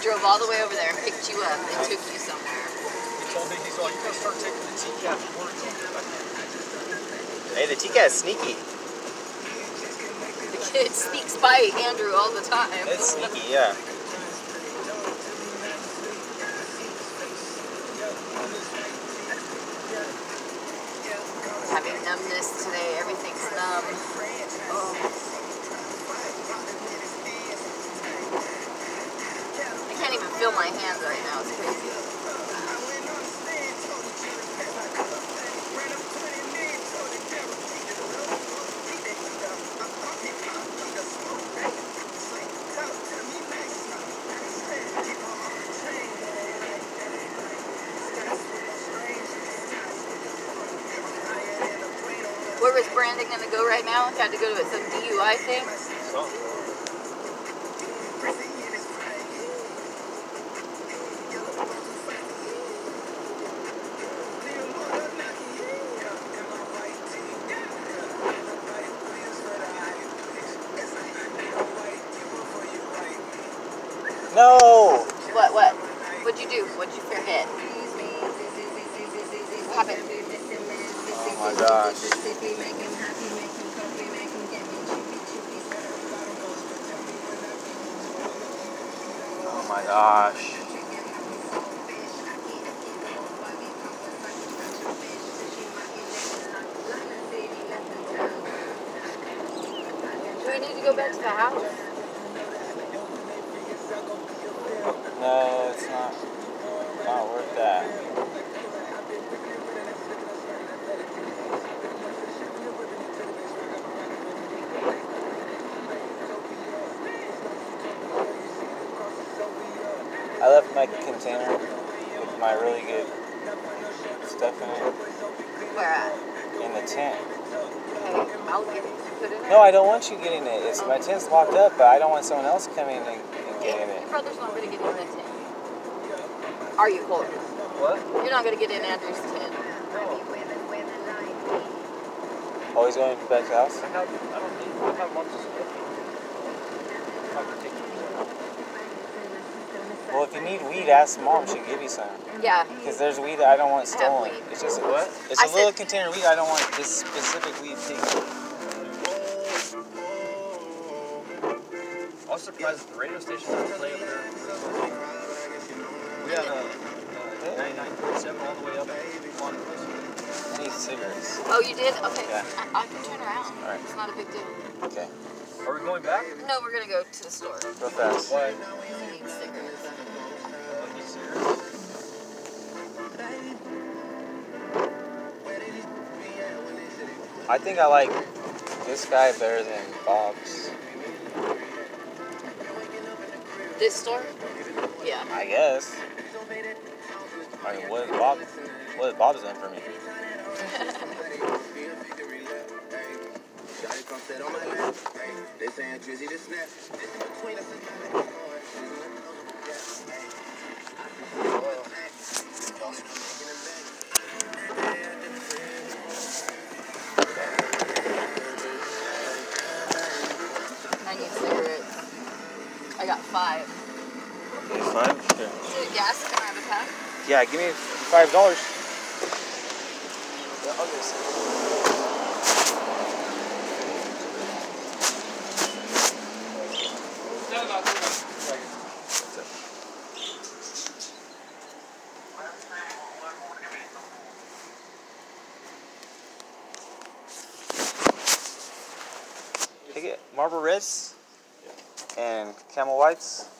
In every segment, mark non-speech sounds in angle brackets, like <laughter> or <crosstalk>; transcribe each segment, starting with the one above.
He drove all the way over there and picked you up and took you somewhere. He told me, he's like, you gotta start taking the TCAT to work. Hey, the T-Cat's sneaky. The kid sneaks by Andrew all the time. It's sneaky, yeah. Having numbness today, everything's numb. Oh. My hands right now. It's crazy. Where was Brandon going to go right now? He had to go to some DUI thing. No! What, what? What'd you do? What'd you forget? What happened? Oh my gosh. Oh my gosh. Do we need to go back to the house? No, it's not. Worth that. I left my container with my really good stuff in it Where at? in the tent. Okay, I'll get it. Put it in. No, I don't want you getting it. It's my tent's locked up, but I don't want someone else coming and, and getting Your it. brother's not going to get in the tent. Are you, Cole? What? You're not going to get in Andrew's tent. Oh, he's going back to the house? I have, I don't need, I have lots of stuff. I can take yours out. Well, if you need weed, ask mom. She'll give you some. Yeah. Because there's weed that I don't want I have stolen. weed. It's just a, What? It's I a little container of weed. I don't want this specific weed taken. I was surprised at the radio station doesn't play up there. We had a, uh, a 99.7 all the way up on I need cigarettes. Oh, you did? Okay. Yeah. I, I can turn around. All right. It's not a big deal. Okay, Are we going back? No, we're going to go to the store. real fast. Why? We need cigarettes. I think I like this guy better than Bob's. This store? Yeah. I guess. I mean, what is Bob? What is Bob's done for me? I need cigarettes. I got five. Fine. Sure. Is it gas? Can I have a pack? Yeah, give me five dollars. Take it. Marlboro Reds and Camel Whites.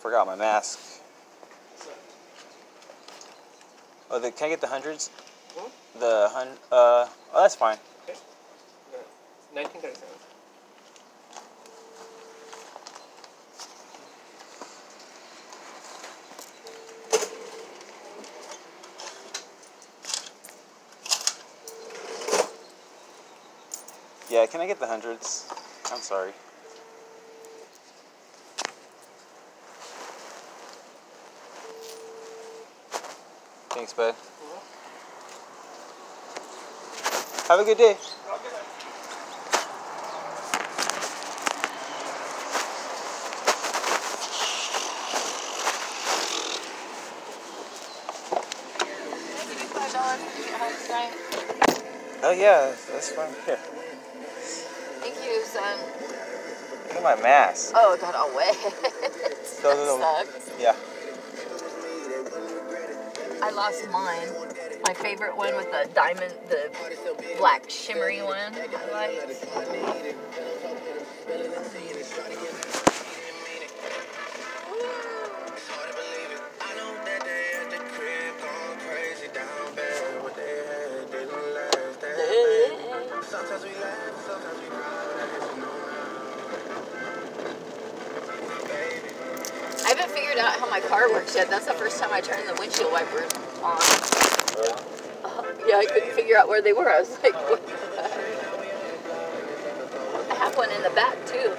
Forgot my mask. Oh, the, can I get the hundreds? The hun. Uh, oh, that's fine. 1937. Yeah, can I get the hundreds? I'm sorry. Thanks, bud. Have a good day. Oh yeah, that's fine. Here. Thank you, son. Look at my mask. Oh, it got all wet. that sucks. Yeah. I lost mine. My favorite one with the diamond, the black shimmery one. I sometimes we figured out how my car works yet. That's the first time I turned the windshield wipers on. Uh, yeah, I couldn't figure out where they were. I was like, what the heck? I have one in the back too.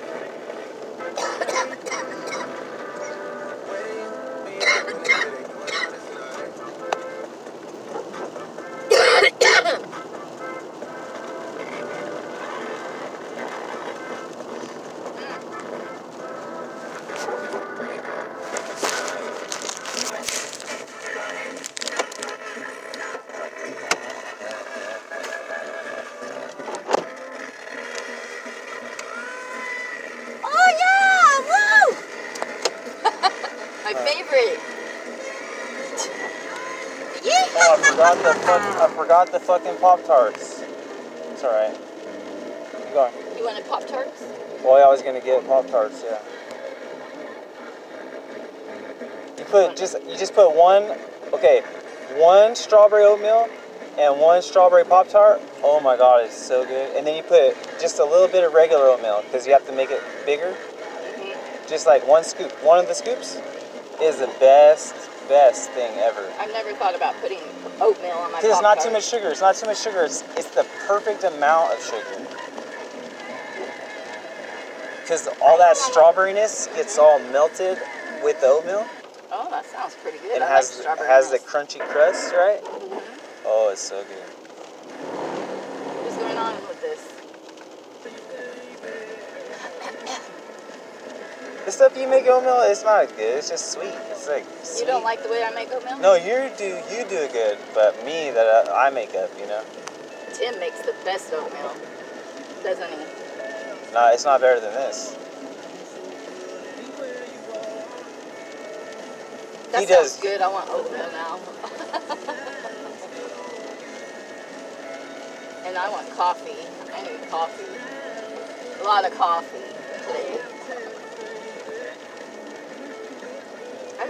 Forgot the fuck, I forgot the fucking Pop Tarts. It's alright. Keep going. You wanted Pop Tarts? Well, I was gonna get Pop Tarts, yeah. You put just you just put one okay, one strawberry oatmeal and one strawberry Pop Tart. Oh my god, it's so good. And then you put just a little bit of regular oatmeal because you have to make it bigger. Mm-hmm. Just like one scoop. One of the scoops is the best, best thing ever. I've never thought about putting oatmeal on my. Because it's not too much sugar. It's not too much sugar. It's, it's the perfect amount of sugar. Because all that strawberryness gets all melted with the oatmeal. Oh, that sounds pretty good. It I has like has the crunchy crust, right? Mhm. Oh, it's so good. Stuff you make oatmeal, it's not good. It's just sweet. It's like sweet. You don't like the way I make oatmeal? No, you do you do it good, but me that I, I make up, you know. Tim makes the best oatmeal, doesn't he? No, it's not better than this. That He sounds does. good. I want oatmeal now. and I want coffee. I need coffee. A lot of coffee today.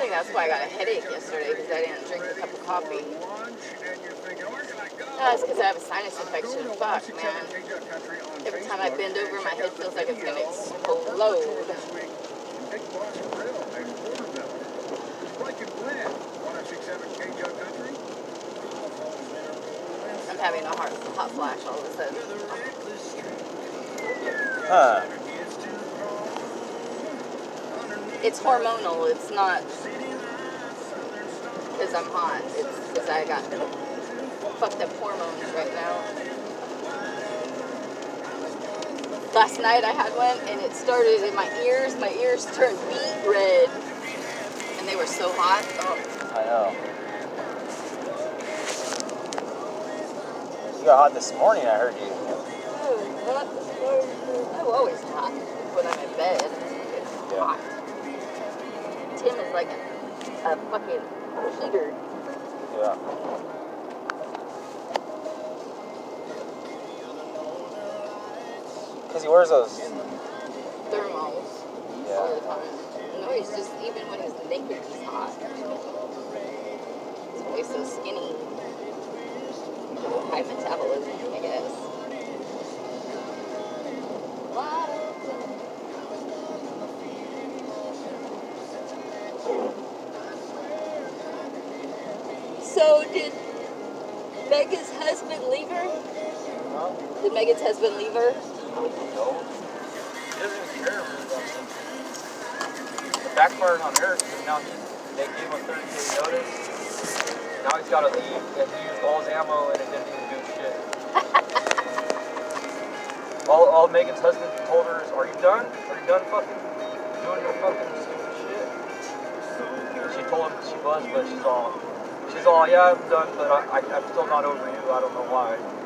Think that's why I got a headache yesterday because I didn't drink a cup of coffee. That's because I have a sinus infection. Fuck, man. Every time I bend over, my head feels like it's gonna explode. I'm having a hot, hot flash all of a sudden. Huh. It's hormonal. It's not because I'm hot. It's because I got fucked up hormones right now. Last night I had one and it started in my ears. My ears turned beet red and they were so hot. Oh, I know. You got hot this morning, I heard you. Oh, I'm always oh, oh, hot when I'm in bed. It's Yeah. hot. Tim is like a, fucking heater. Yeah. Because he wears those. thermals all the time. No, he's just even when he's naked, he's hot. He's always so skinny. High metabolism, I guess. Megan's husband leave her? No. He doesn't even care. The backfired on her because now he, they gave him a 30 day notice. Now he's got to leave and he used all his ammo and it didn't even do shit. <laughs> all, all Megan's husband told her is, Are you done? Are you done fucking doing your fucking stupid shit? And she told him she was, but she's all, she's all, yeah, I'm done, but I, I, I'm still not over you. I don't know why.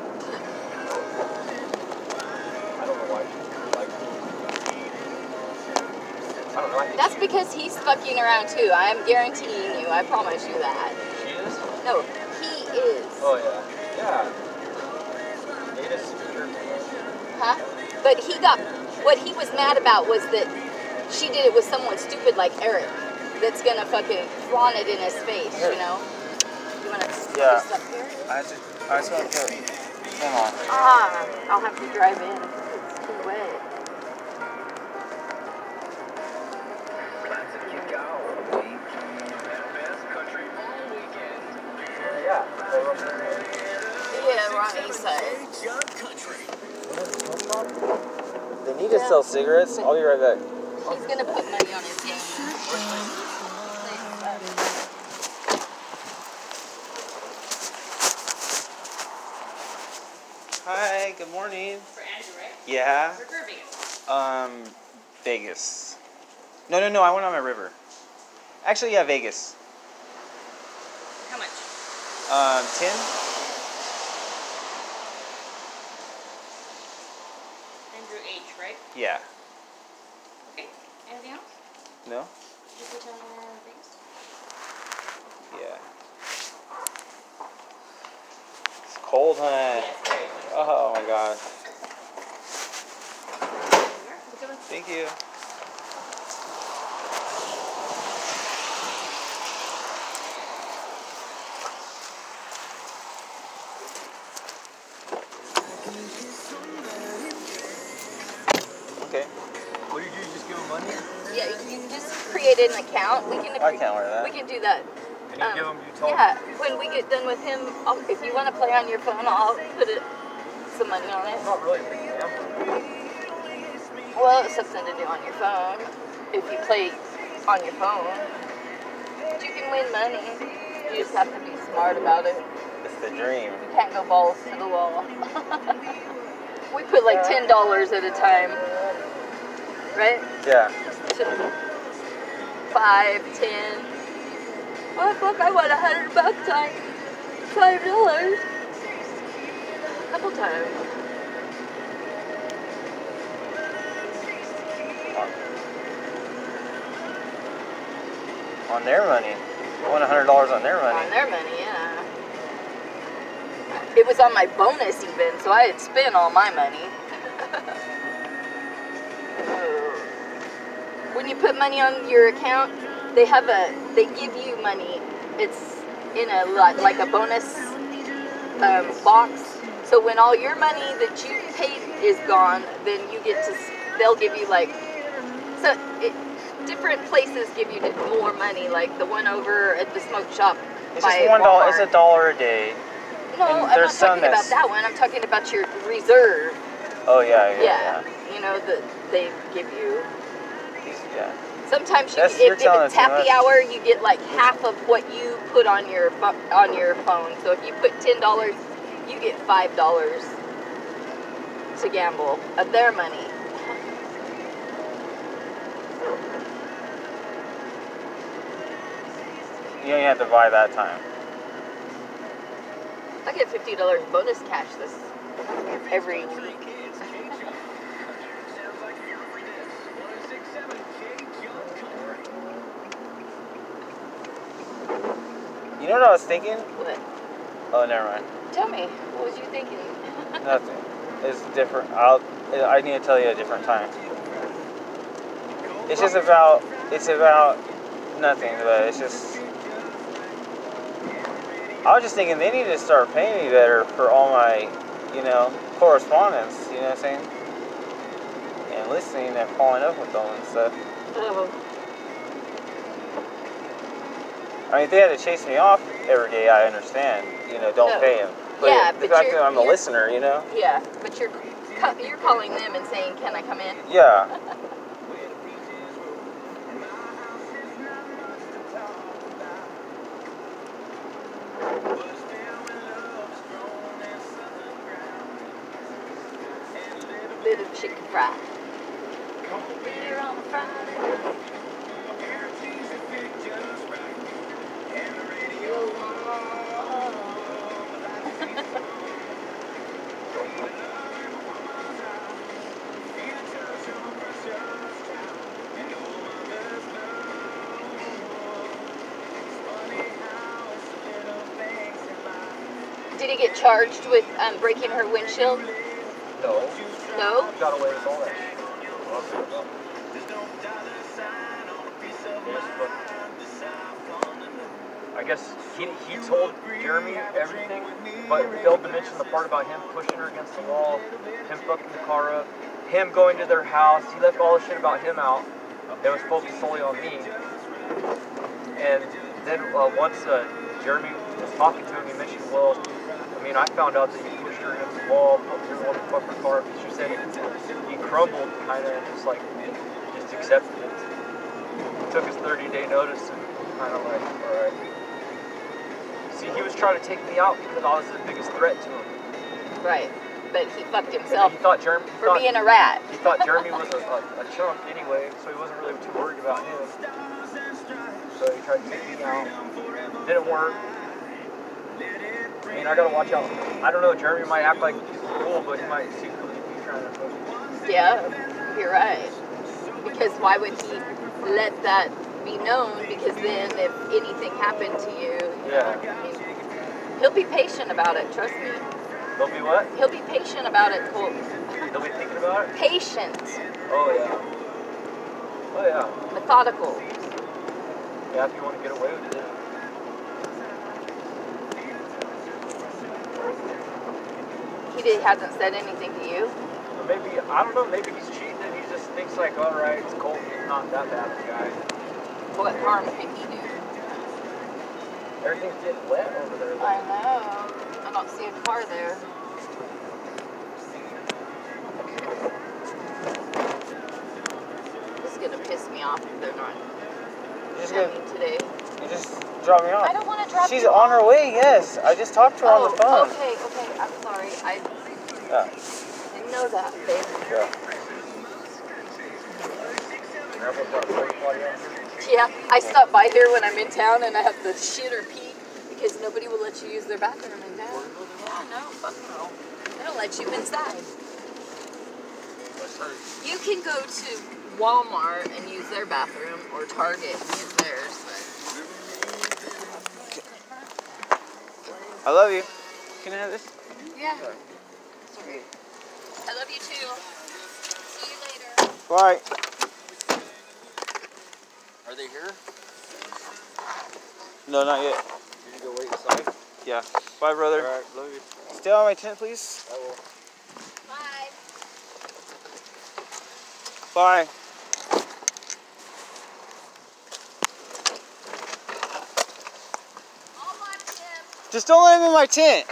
That's because he's fucking around too. I am guaranteeing you. I promise you that. She is? No, he is. Oh, yeah. Yeah. They speaker. Huh? But he got what he was mad about was that she did it with someone stupid like Eric that's gonna fucking flaunt it in his face, you know? You wanna Yeah. just up here? I just, I just want to put them on. Ah, I'll have to drive in. to sell cigarettes. I'll be right back. Gonna put money on his game. Hi, good morning. For Andrew, right? Yeah. Vegas? Um, Vegas. No, no, no, I went on my river. Actually, yeah, Vegas. How much? Um, 10? Yeah. It's cold, huh? Yes, very much. Oh my god. There you are. Have a good one. Thank you. Create an account. We can. I can't wear that. We can do that. And you Um, give them, you tell Yeah, when we get done with him, I'll, if you want to play on your phone, I'll put it, some money on it. Not really a. Well, it's something to do on your phone. If you play on your phone, you can win money. You just have to be smart about it. It's the dream. You can't go balls to the wall. <laughs> we put like ten dollars at a time, right? Yeah. To five, ten. Oh fuck! I won a hundred bucks on five dollars. A couple times. On their money. I won hundred dollars on their money. On their money, yeah. It was on my bonus even, so I had spent all my money. <laughs> when you put money on your account, they have a they give you money. It's in a li- like a bonus um, box. So when all your money that you paid is gone, then you get to they'll give you like so it, different places give you more money. Like the one over at the smoke shop. It's just one dollar. It's a dollar a day. No, and I'm not talking about that one. I'm talking about your reserve. Oh yeah, yeah, Yeah, yeah. you know that they give you. Yeah. Sometimes you, That's- if, if it's happy hour, you get like half of what you put on your on your phone. So if you put ten dollars, you get five dollars to gamble of their money. You only have to buy that time. I get fifty dollars bonus cash this every week. You know what I was thinking? What? Oh, never mind. Tell me, what was you thinking? <laughs> Nothing. It's different. I'll. I need to tell you a different time. It's just about. It's about nothing, but it's just. I was just thinking they need to start paying me better for all my, you know, correspondence. You know what I'm saying? And listening and following up with them and stuff. Oh, I mean, if they had to chase me off every day, I understand. You know, don't No. pay them. But Yeah, the but fact that I'm a listener, you know. yeah, but you're you're calling them and saying, "Can I come in?" Yeah. <laughs> he get charged with um, breaking her windshield? No, No. got away with all that I'm good about it. Yes, but I guess he, he told Jeremy everything, but failed to mention the part about him pushing her against the wall, him fucking the car up, him going to their house. He left all the shit about him out. It was focused solely on me. And then uh, once uh, Jeremy was talking to him, he mentioned, well, I mean, I found out that he pushed her against the wall, put her on the fucking car. She said he, he crumbled kind of and just like, just accepted it. Took his 30 day notice and kind of like, alright. See, he was trying to take me out because I was the biggest threat to him. Right. But he fucked himself he thought Jeremy, for thought, being a rat. he thought Jeremy was <laughs> a, a, a chunk anyway, so he wasn't really too worried about him. So he tried to take me out. Didn't work. I mean, I gotta watch out. I don't know, Jeremy might act like he's cool, but he might secretly be trying to fucking Yeah, you're right. Because why would he let that be known? Because then if anything happened to you, Yeah. I mean, he'll be patient about it, trust me. They'll be what? He'll be patient about it, Colt. He'll be thinking about it? Patient, Oh, yeah. Oh, yeah. methodical. Yeah, if you want to get away with it. He did, hasn't said anything to you. Maybe, I don't know, maybe he's cheating and he just thinks like, alright, it's Colton, he's not that bad of a guy. What harm can he do? Everything's getting wet over there. I know. I don't see a car there. This is gonna piss me off if they're not You just, coming gonna, today. you just drop me I off. don't want to drop She's you on her way, yes. I just talked to her on the oh, phone. Oh, okay, okay. I'm sorry. I Yeah. didn't know that, babe. Yeah. Grandpa's got a porta potty out here. Yeah, I stop by here when I'm in town and I have to shit or pee because nobody will let you use their bathroom in town. Yeah, no, fuck no. They don't let you inside. You can go to Walmart and use their bathroom or Target and use theirs, but I love you. Can I have this? yeah. Sorry. I love you too. See you later. Bye. Are they here? No, not yet. Did you go wait inside? Yeah. Bye, brother. Alright, love you. Stay on my tent, please. I will. Bye. Bye. I'll watch him. Just don't let him in my tent.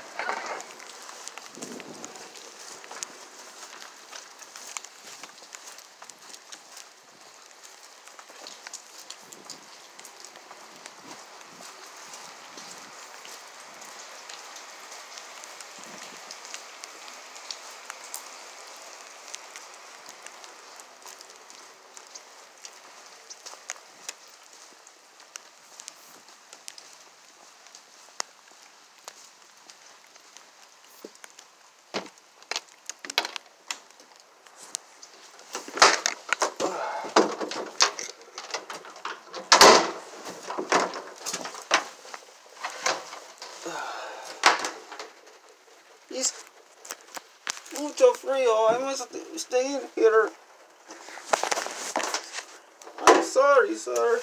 He's mucho frío. Oh, I must stay in here. I'm sorry, sir.